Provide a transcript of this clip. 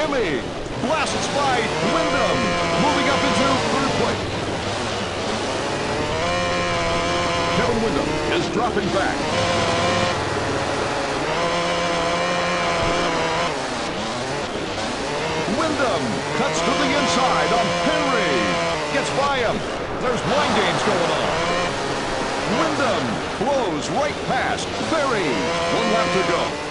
Emig blasts by Windham, moving up into third place. Kevin Windham is dropping back. Windham cuts to the inside on Henry. Gets by him. There's mind games going on. Windham blows right past Ferry. One lap to go.